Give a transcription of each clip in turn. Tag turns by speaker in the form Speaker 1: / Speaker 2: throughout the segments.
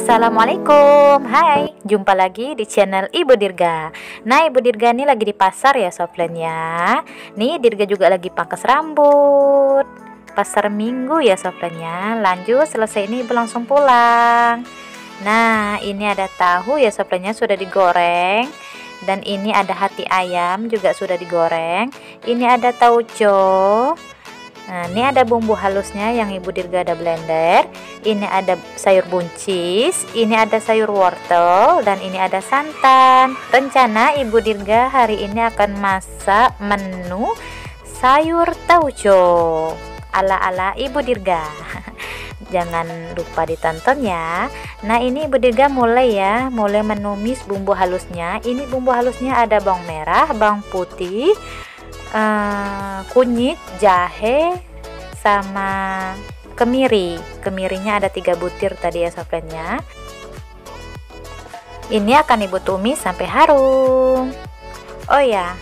Speaker 1: Assalamualaikum. Hai Jumpa lagi di channel Ibu Dirga. Nah Ibu Dirga ini lagi di pasar ya softland ya. Nih Dirga juga lagi pangkas rambut. Pasar minggu ya softland ya. Lanjut selesai ini langsung pulang. Nah ini ada tahu ya softlandnya sudah digoreng. Dan ini ada hati ayam juga sudah digoreng. Ini ada tauco Nah, ini ada bumbu halusnya yang Ibu Dirga ada blender. Ini ada sayur buncis, ini ada sayur wortel, dan ini ada santan. Rencana Ibu Dirga hari ini akan masak menu sayur tauco ala-ala Ibu Dirga. Jangan lupa ditonton ya. Nah, ini Ibu Dirga mulai ya, mulai menumis bumbu halusnya. Ini bumbu halusnya ada bawang merah, bawang putih, uh, kunyit, jahe, sama kemiri. Kemirinya ada tiga butir tadi ya sobatnya. Ini akan ibu tumis sampai harum. Oh ya,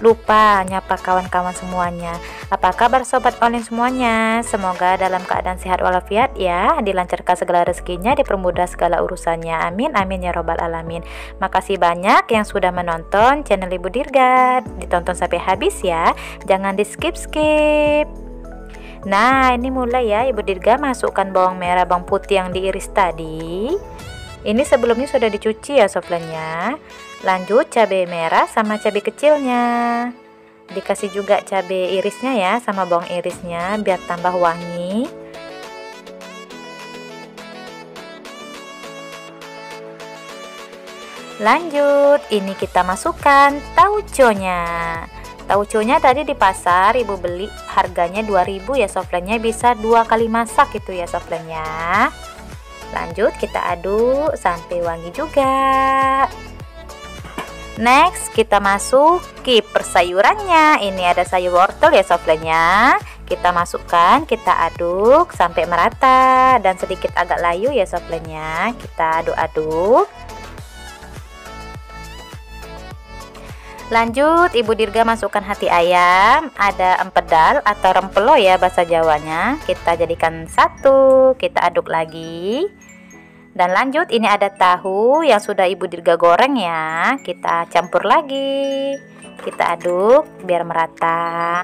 Speaker 1: lupa nyapa kawan-kawan semuanya. Apa kabar sobat online semuanya? Semoga dalam keadaan sehat walafiat ya, dilancarkan segala rezekinya, dipermudah segala urusannya. Amin amin ya robbal alamin. Makasih banyak yang sudah menonton channel Ibu Dirga. Ditonton sampai habis ya. Jangan di skip-skip. Nah, ini mulai ya Ibu Dirga masukkan bawang merah, bawang putih yang diiris tadi. Ini sebelumnya sudah dicuci ya soflennya. Lanjut cabai merah sama cabai kecilnya. Dikasih juga cabai irisnya ya sama bawang irisnya biar tambah wangi. Lanjut ini kita masukkan tauconya. Tauconya tadi di pasar ibu beli harganya 2000 ya soflennya bisa dua kali masak itu ya soflennya lanjut kita aduk sampai wangi juga Next, kita masuki persayurannya. Ini ada sayur wortel ya soflenya. Kita masukkan, kita aduk sampai merata dan sedikit agak layu ya soflenya. Kita aduk-aduk. Lanjut, Ibu Dirga masukkan hati ayam, ada empedal atau rempelo ya bahasa Jawanya. Kita jadikan satu, kita aduk lagi. Dan lanjut ini ada tahu yang sudah Ibu Dirga goreng ya. Kita campur lagi. Kita aduk biar merata.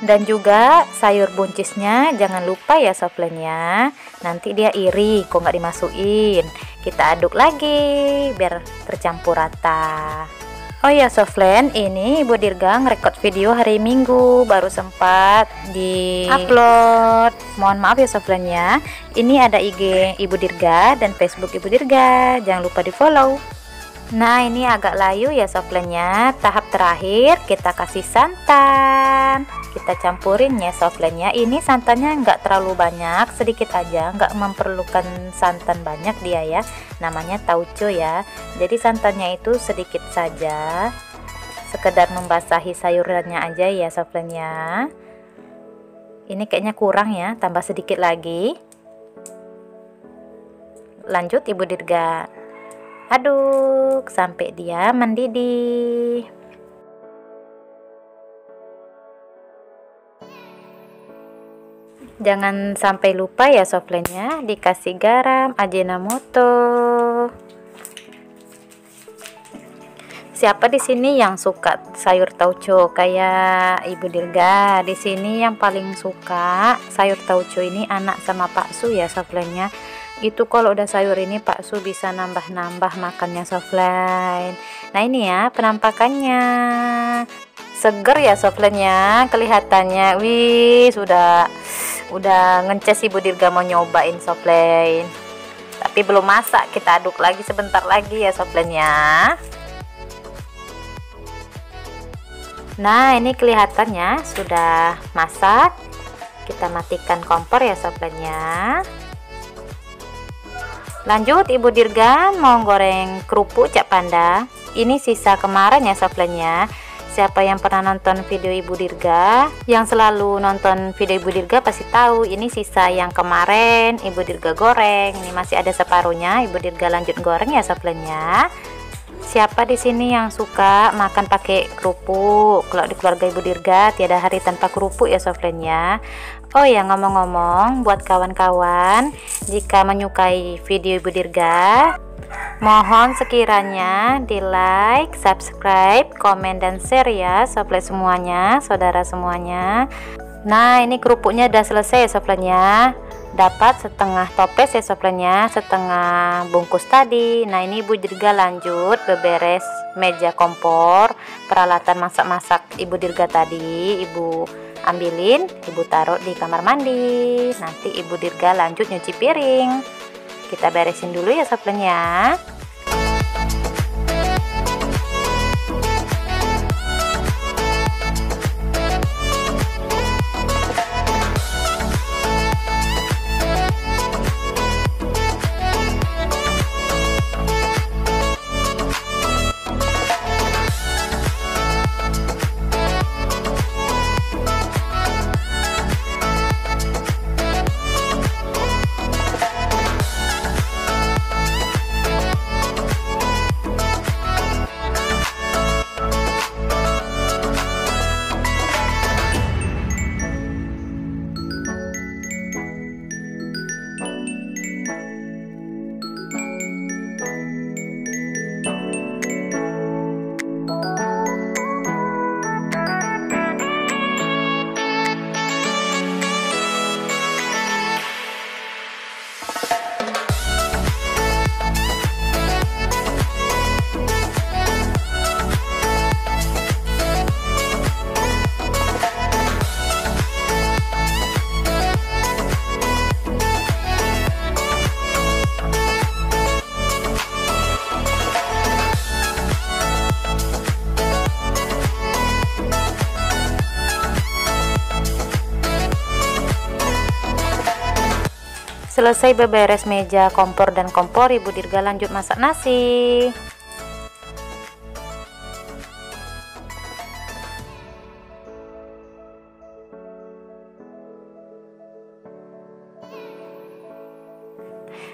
Speaker 1: Dan juga sayur buncisnya jangan lupa ya soflennya. Nanti dia iri kok nggak dimasukin. Kita aduk lagi biar tercampur rata. Oh ya Soflen, ini Ibu Dirga ngerekod video hari Minggu baru sempat di upload. Mohon maaf ya Soflen ya. Ini ada IG Ibu Dirga dan Facebook Ibu Dirga. Jangan lupa di follow. Nah ini agak layu ya Soflennya. Tahap terakhir kita kasih santan. Kita campurin ya softlandnya ini santannya nggak terlalu banyak sedikit aja. Nggak memerlukan santan banyak dia ya. Namanya tauco ya. Jadi santannya itu sedikit saja. Sekedar membasahi sayurannya aja ya softlandnya ini kayaknya kurang ya tambah sedikit lagi. Lanjut ibu dirga aduk sampai dia mendidih Jangan sampai lupa ya soflennya dikasih garam, ajinomoto. Siapa di sini yang suka sayur tauco kayak Ibu Dirga? Di sini yang paling suka sayur tauco ini anak sama Pak Su ya soflennya. Itu kalau udah sayur ini Pak Su bisa nambah-nambah makannya soflen. Nah ini ya penampakannya. Seger ya soflennya kelihatannya. Wih sudah udah ngeces ibu Dirga mau nyobain soplain tapi belum masak kita aduk lagi sebentar lagi ya soplennya nah ini kelihatannya sudah masak. Kita matikan kompor ya soplennya lanjut ibu Dirga mau goreng kerupuk cak panda ini sisa kemarin ya soplennya Siapa yang pernah nonton video Ibu Dirga, yang selalu nonton video Ibu Dirga pasti tahu ini sisa yang kemarin Ibu Dirga goreng. Ini masih ada separuhnya, Ibu Dirga lanjut goreng ya soplennya. Siapa di sini yang suka makan pakai kerupuk? Kalau di keluarga Ibu Dirga tiada hari tanpa kerupuk ya soflennya. Oh ya ngomong-ngomong buat kawan-kawan jika menyukai video Ibu Dirga mohon sekiranya di like, subscribe, komen dan share ya sobat semuanya, saudara semuanya. Nah ini kerupuknya udah selesai ya dapat setengah toples ya soplennya setengah bungkus tadi. Nah ini ibu dirga lanjut beberes meja kompor peralatan masak-masak ibu dirga tadi. Ibu ambilin ibu taruh di kamar mandi. Nanti ibu dirga lanjut nyuci piring. Kita beresin dulu ya soplennya Selesai beberes meja, kompor dan kompor, Ibu Dirga lanjut masak nasi.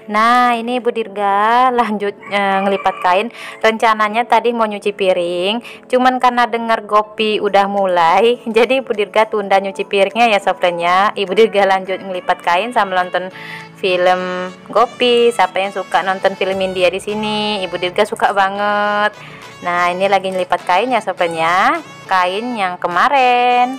Speaker 1: Nah ini Ibu Dirga lanjut e, ngelipat kain rencananya tadi mau nyuci piring cuman karena dengar gopi udah mulai jadi Ibu Dirga tunda nyuci piringnya ya softnya Ibu Dirga lanjut ngelipat kain sambil nonton film gopi. Siapa yang suka nonton film India di sini? Ibu Dirga suka banget. Nah ini lagi ngelipat kain ya softnya kain yang kemarin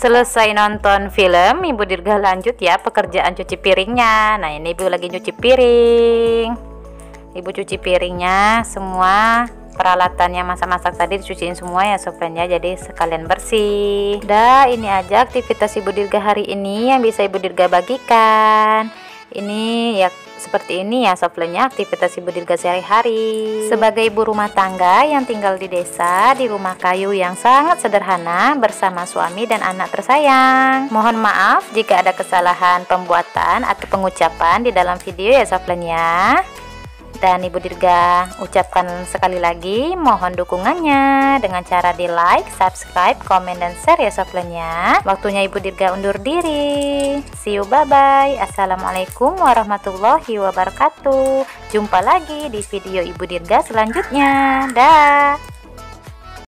Speaker 1: Selesai nonton film, Ibu Dirga lanjut ya pekerjaan cuci piringnya. Nah, ini Ibu lagi cuci piring. Ibu cuci piringnya semua peralatan yang masak-masak tadi dicuciin semua ya sobatnya jadi sekalian bersih. Dah, ini aja aktivitas Ibu Dirga hari ini yang bisa Ibu Dirga bagikan. Ini ya seperti ini ya softlenya aktivitas ibu dirga sehari-hari. Sebagai ibu rumah tangga yang tinggal di desa di rumah kayu yang sangat sederhana bersama suami dan anak tersayang. Mohon maaf jika ada kesalahan pembuatan atau pengucapan di dalam video ya softlenya dan Ibu Dirga ucapkan sekali lagi mohon dukungannya dengan cara di like, subscribe, komen, dan share ya soplennya. Waktunya Ibu Dirga undur diri. See you bye bye. Assalamualaikum warahmatullahi wabarakatuh. Jumpa lagi di video Ibu Dirga selanjutnya. Dah.